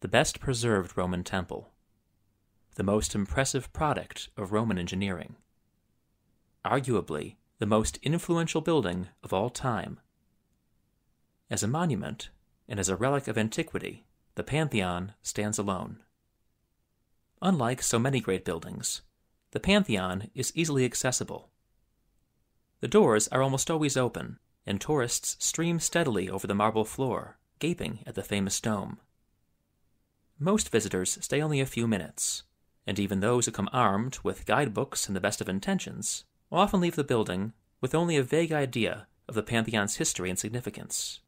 the best preserved Roman temple, the most impressive product of Roman engineering, arguably the most influential building of all time. As a monument and as a relic of antiquity, the Pantheon stands alone. Unlike so many great buildings, the Pantheon is easily accessible. The doors are almost always open, and tourists stream steadily over the marble floor, gaping at the famous dome. Most visitors stay only a few minutes, and even those who come armed with guidebooks and the best of intentions often leave the building with only a vague idea of the Pantheon's history and significance.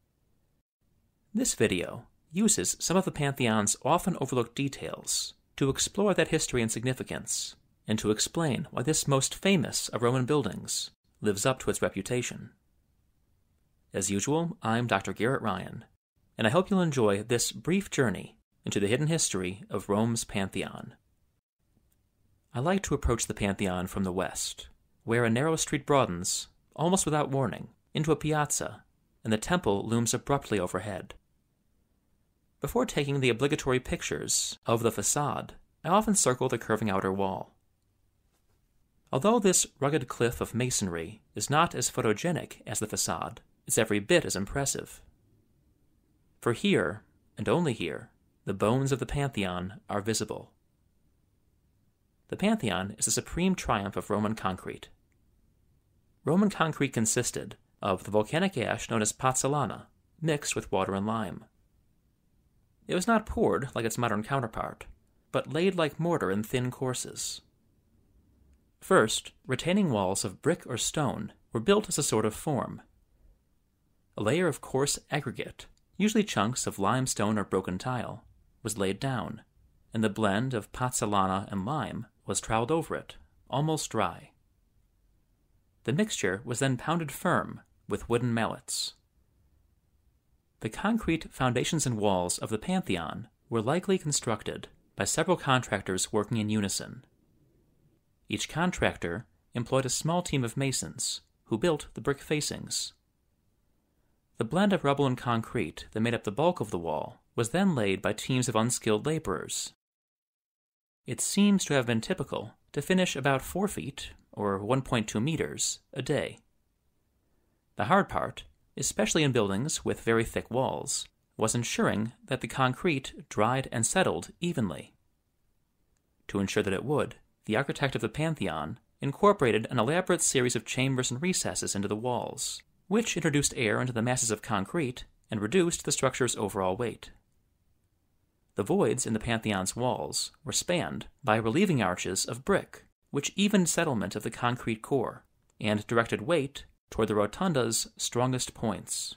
This video uses some of the Pantheon's often overlooked details to explore that history and significance, and to explain why this most famous of Roman buildings lives up to its reputation. As usual, I'm Dr. Garrett Ryan, and I hope you'll enjoy this brief journey into the hidden history of Rome's Pantheon. I like to approach the Pantheon from the west, where a narrow street broadens, almost without warning, into a piazza, and the temple looms abruptly overhead. Before taking the obligatory pictures of the facade, I often circle the curving outer wall. Although this rugged cliff of masonry is not as photogenic as the facade, it's every bit as impressive. For here, and only here, the bones of the Pantheon are visible. The Pantheon is a supreme triumph of Roman concrete. Roman concrete consisted of the volcanic ash known as pozzolana, mixed with water and lime. It was not poured like its modern counterpart, but laid like mortar in thin courses. First, retaining walls of brick or stone were built as a sort of form. A layer of coarse aggregate, usually chunks of limestone or broken tile, was laid down, and the blend of pozzolana and lime was troweled over it, almost dry. The mixture was then pounded firm with wooden mallets. The concrete foundations and walls of the Pantheon were likely constructed by several contractors working in unison. Each contractor employed a small team of masons who built the brick facings. The blend of rubble and concrete that made up the bulk of the wall was then laid by teams of unskilled laborers. It seems to have been typical to finish about 4 feet, or 1.2 meters, a day. The hard part, especially in buildings with very thick walls, was ensuring that the concrete dried and settled evenly. To ensure that it would, the architect of the Pantheon incorporated an elaborate series of chambers and recesses into the walls, which introduced air into the masses of concrete and reduced the structure's overall weight. The voids in the Pantheon's walls were spanned by relieving arches of brick, which evened settlement of the concrete core and directed weight toward the rotunda's strongest points.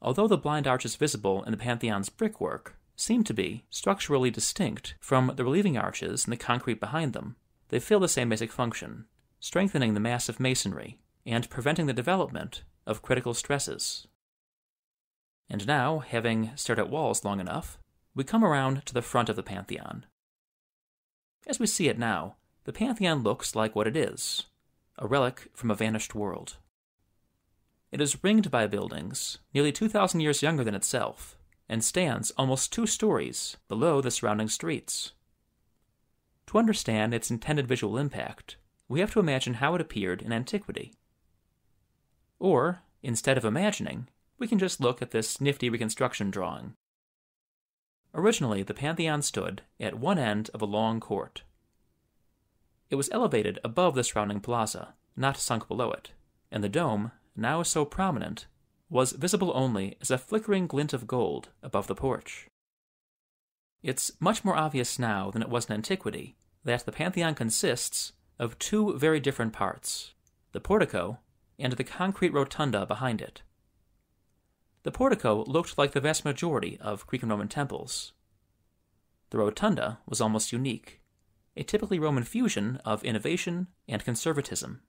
Although the blind arches visible in the Pantheon's brickwork seem to be structurally distinct from the relieving arches and the concrete behind them, they fill the same basic function, strengthening the massive masonry and preventing the development of critical stresses. And now, having stared at walls long enough, we come around to the front of the Pantheon. As we see it now, the Pantheon looks like what it is a relic from a vanished world. It is ringed by buildings nearly 2,000 years younger than itself, and stands almost two stories below the surrounding streets. To understand its intended visual impact, we have to imagine how it appeared in antiquity. Or, instead of imagining, we can just look at this nifty reconstruction drawing. Originally, the Pantheon stood at one end of a long court. It was elevated above the surrounding plaza, not sunk below it, and the dome, now so prominent, was visible only as a flickering glint of gold above the porch. It's much more obvious now than it was in antiquity that the Pantheon consists of two very different parts the portico and the concrete rotunda behind it. The portico looked like the vast majority of Greek and Roman temples. The rotunda was almost unique, a typically Roman fusion of innovation and conservatism.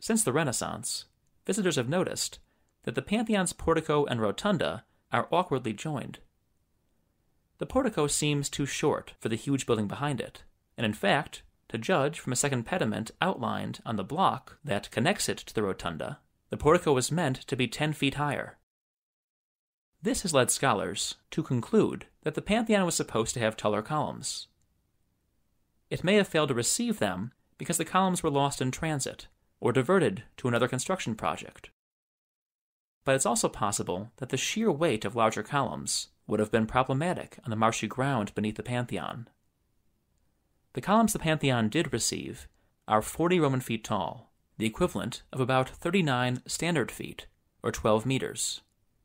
Since the Renaissance, visitors have noticed that the Pantheon's portico and rotunda are awkwardly joined. The portico seems too short for the huge building behind it, and in fact, to judge from a second pediment outlined on the block that connects it to the rotunda, the portico was meant to be 10 feet higher. This has led scholars to conclude that the Pantheon was supposed to have taller columns. It may have failed to receive them because the columns were lost in transit or diverted to another construction project. But it's also possible that the sheer weight of larger columns would have been problematic on the marshy ground beneath the Pantheon. The columns the Pantheon did receive are 40 Roman feet tall, the equivalent of about 39 standard feet, or 12 meters,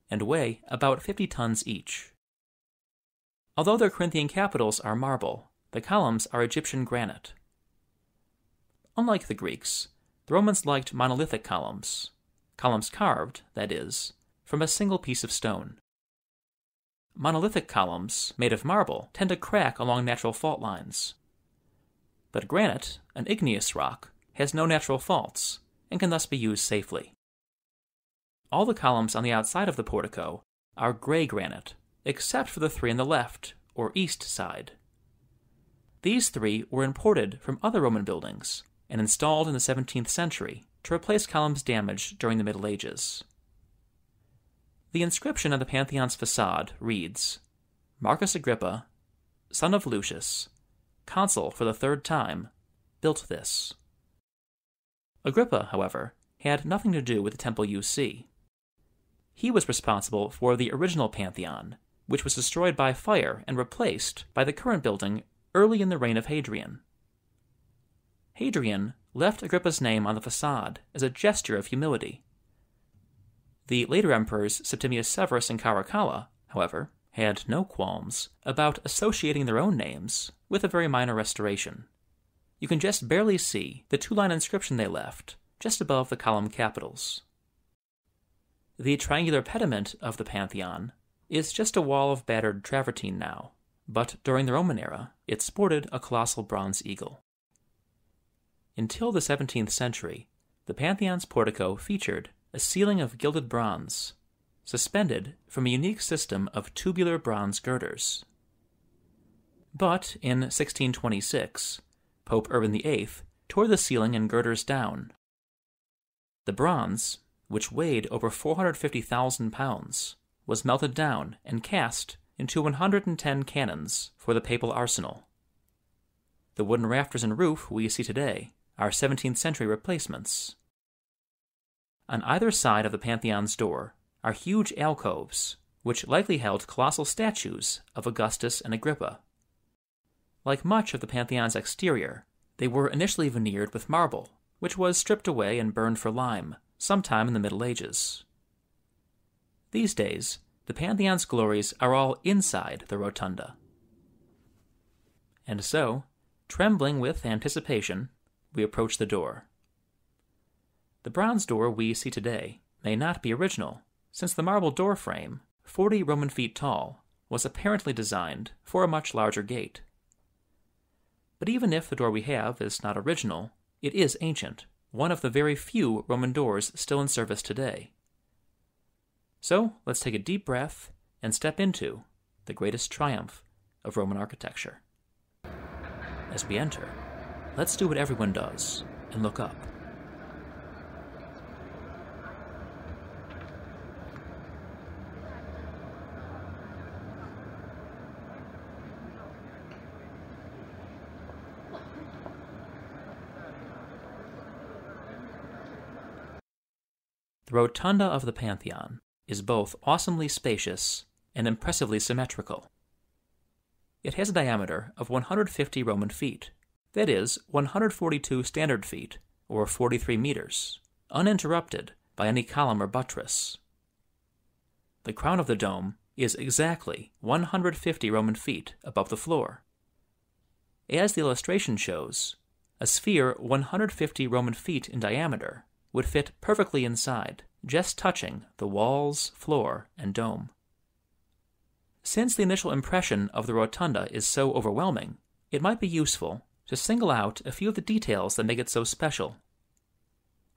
and weigh about 50 tons each. Although their Corinthian capitals are marble, the columns are Egyptian granite. Unlike the Greeks, the Romans liked monolithic columns, columns carved, that is, from a single piece of stone. Monolithic columns, made of marble, tend to crack along natural fault lines. But granite, an igneous rock, has no natural faults and can thus be used safely. All the columns on the outside of the portico are gray granite, except for the three on the left, or east side. These three were imported from other Roman buildings and installed in the 17th century to replace columns damaged during the Middle Ages. The inscription on the Pantheon's facade reads Marcus Agrippa, son of Lucius, consul for the third time, built this. Agrippa, however, had nothing to do with the temple you see. He was responsible for the original Pantheon, which was destroyed by fire and replaced by the current building early in the reign of Hadrian. Hadrian left Agrippa's name on the facade as a gesture of humility. The later emperors Septimius Severus and Caracalla, however, had no qualms about associating their own names with a very minor restoration. You can just barely see the two line inscription they left just above the column capitals. The triangular pediment of the Pantheon is just a wall of battered travertine now, but during the Roman era, it sported a colossal bronze eagle. Until the 17th century, the Pantheon's portico featured a ceiling of gilded bronze, suspended from a unique system of tubular bronze girders. But in 1626, Pope Urban VIII tore the ceiling and girders down. The bronze, which weighed over 450,000 pounds, was melted down and cast into 110 cannons for the papal arsenal. The wooden rafters and roof we see today are 17th century replacements. On either side of the Pantheon's door are huge alcoves, which likely held colossal statues of Augustus and Agrippa. Like much of the Pantheon's exterior, they were initially veneered with marble, which was stripped away and burned for lime sometime in the Middle Ages. These days, the Pantheon's glories are all inside the rotunda. And so, trembling with anticipation, we approach the door. The bronze door we see today may not be original, since the marble door frame, 40 Roman feet tall, was apparently designed for a much larger gate. But even if the door we have is not original, it is ancient, one of the very few Roman doors still in service today. So let's take a deep breath and step into the greatest triumph of Roman architecture. As we enter, let's do what everyone does and look up. The rotunda of the Pantheon is both awesomely spacious and impressively symmetrical. It has a diameter of 150 Roman feet, that is, 142 standard feet, or 43 meters, uninterrupted by any column or buttress. The crown of the dome is exactly 150 Roman feet above the floor. As the illustration shows, a sphere 150 Roman feet in diameter would fit perfectly inside, just touching the walls, floor, and dome. Since the initial impression of the rotunda is so overwhelming, it might be useful to single out a few of the details that make it so special.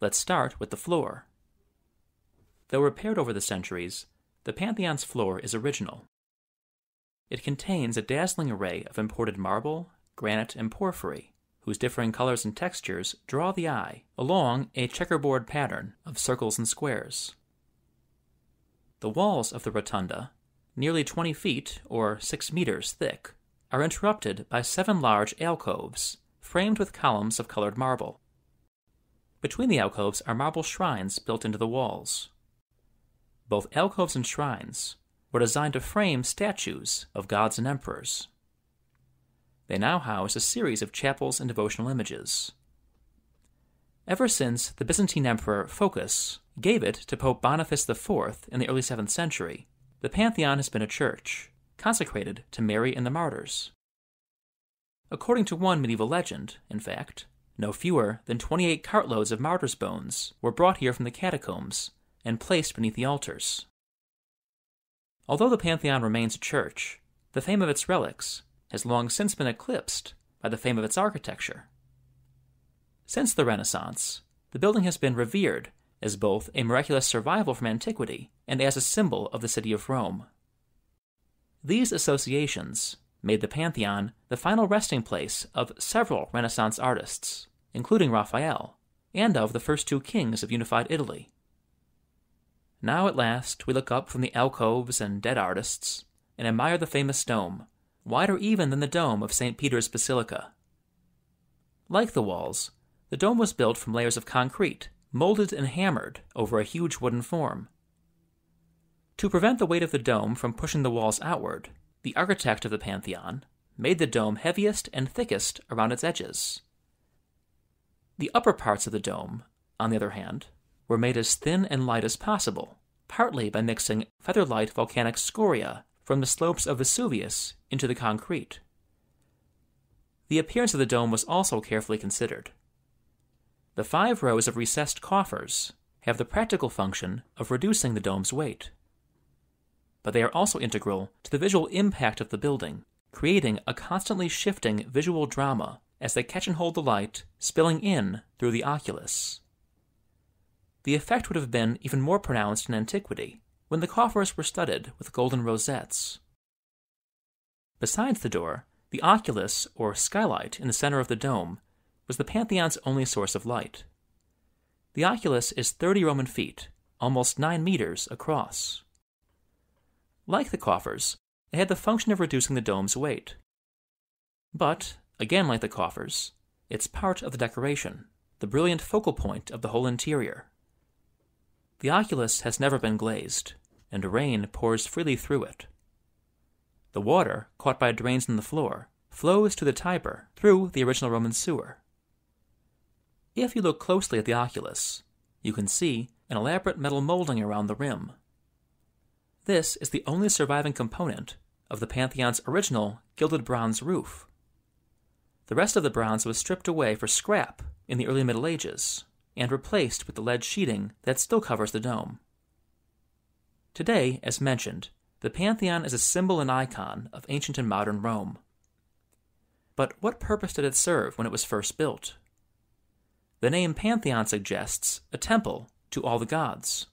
Let's start with the floor. Though repaired over the centuries, the Pantheon's floor is original. It contains a dazzling array of imported marble, granite, and porphyry, whose differing colors and textures draw the eye along a checkerboard pattern of circles and squares. The walls of the rotunda, nearly 20 feet or 6 meters thick, are interrupted by seven large alcoves framed with columns of colored marble. Between the alcoves are marble shrines built into the walls. Both alcoves and shrines were designed to frame statues of gods and emperors. They now house a series of chapels and devotional images. Ever since the Byzantine Emperor Phocas gave it to Pope Boniface IV in the early 7th century, the Pantheon has been a church, consecrated to Mary and the martyrs. According to one medieval legend, in fact, no fewer than 28 cartloads of martyrs' bones were brought here from the catacombs and placed beneath the altars. Although the Pantheon remains a church, the fame of its relics has long since been eclipsed by the fame of its architecture. Since the Renaissance, the building has been revered as both a miraculous survival from antiquity and as a symbol of the city of Rome. These associations made the Pantheon the final resting place of several Renaissance artists, including Raphael, and of the first two kings of unified Italy. Now at last we look up from the alcoves and dead artists and admire the famous dome, wider even than the dome of St. Peter's Basilica. Like the walls, the dome was built from layers of concrete, molded and hammered over a huge wooden form. To prevent the weight of the dome from pushing the walls outward, the architect of the Pantheon made the dome heaviest and thickest around its edges. The upper parts of the dome, on the other hand, were made as thin and light as possible, partly by mixing feather light volcanic scoria from the slopes of Vesuvius into the concrete. The appearance of the dome was also carefully considered. The five rows of recessed coffers have the practical function of reducing the dome's weight. But they are also integral to the visual impact of the building, creating a constantly shifting visual drama as they catch and hold the light spilling in through the oculus. The effect would have been even more pronounced in antiquity, when the coffers were studded with golden rosettes. Besides the door, the oculus, or skylight, in the center of the dome was the Pantheon's only source of light. The oculus is 30 Roman feet, almost 9 meters across. Like the coffers, it had the function of reducing the dome's weight. But, again like the coffers, it's part of the decoration, the brilliant focal point of the whole interior. The oculus has never been glazed, and rain pours freely through it. The water, caught by drains in the floor, flows to the Tiber through the original Roman sewer. If you look closely at the oculus, you can see an elaborate metal molding around the rim. This is the only surviving component of the Pantheon's original gilded bronze roof. The rest of the bronze was stripped away for scrap in the early Middle Ages and replaced with the lead sheeting that still covers the dome. Today, as mentioned, the Pantheon is a symbol and icon of ancient and modern Rome. But what purpose did it serve when it was first built? The name Pantheon suggests a temple to all the gods.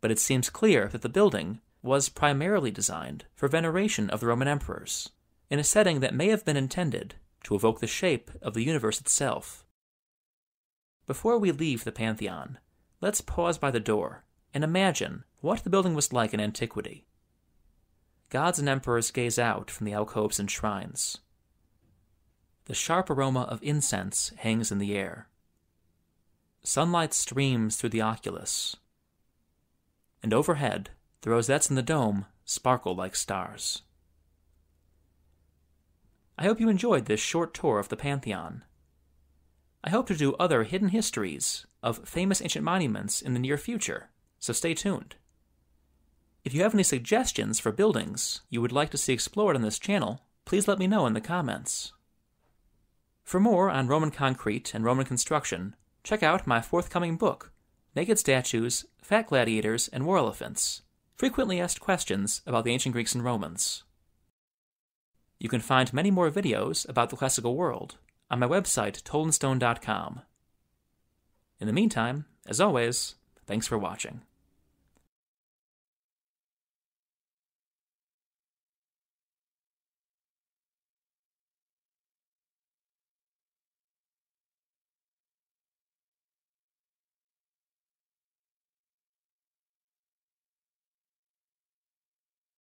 But it seems clear that the building was primarily designed for veneration of the Roman emperors, in a setting that may have been intended to evoke the shape of the universe itself. Before we leave the Pantheon, let's pause by the door and imagine what the building was like in antiquity. Gods and emperors gaze out from the alcoves and shrines. The sharp aroma of incense hangs in the air. Sunlight streams through the oculus. And overhead, the rosettes in the dome sparkle like stars. I hope you enjoyed this short tour of the Pantheon. I hope to do other hidden histories of famous ancient monuments in the near future, so stay tuned. If you have any suggestions for buildings you would like to see explored on this channel, please let me know in the comments. For more on Roman concrete and Roman construction, check out my forthcoming book, Naked Statues, Fat Gladiators, and War Elephants Frequently Asked Questions About the Ancient Greeks and Romans. You can find many more videos about the classical world on my website, toldinstone.com. In the meantime, as always, thanks for watching.